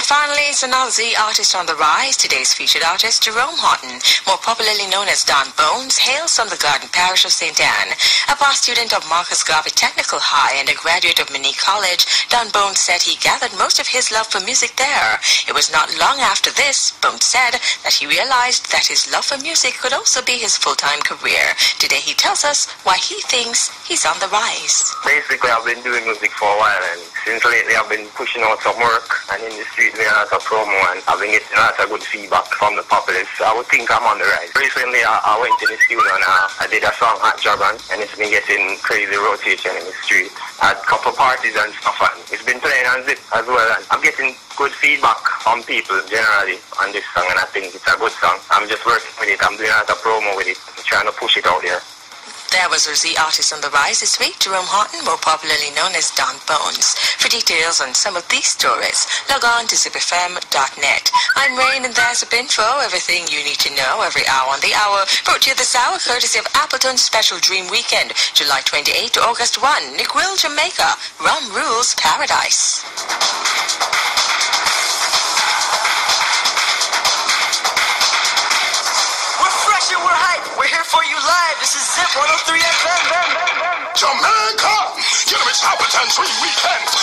And finally, it's another Z artist on the rise. Today's featured artist, Jerome Horton, more popularly known as Don Bonez, hails from the Garden Parish of St. Ann. A past student of Marcus Garvey Technical High and a graduate of Moneague College, Don Bonez said he gathered most of his love for music there. It was not long after this, Bonez said, that he realized that his love for music could also be his full-time career. Today he tells us why he thinks he's on the rise. Basically, I've been doing music for a while and since lately I've been pushing out some work and in the street doing a lot of promo and I've been getting lots of good feedback from the populace. I would think I'm on the rise. Recently I, I went to the studio and I, I did a song at Dragon and it's been getting crazy rotation in the street. At a couple parties and stuff and it's been playing on Zip as well and I'm getting good feedback from people generally on this song and I think it's a good song. I'm just working with it. I'm doing a lot of promo with it, trying to push it out there. There was our Z artist on the rise this week, Jerome Horton, more popularly known as Don Bonez. For details on some of these stories, log on to zipfm.net. I'm Rain and there's a info, everything you need to know every hour on the hour. Brought to you this hour courtesy of Appleton's Special Dream Weekend, July 28 to August 1. Negril, Jamaica. Rum rules paradise. We're fresh and we're hype. We're here for you 103 FM. Jamaica! You know it's Appleton Dream Weekend.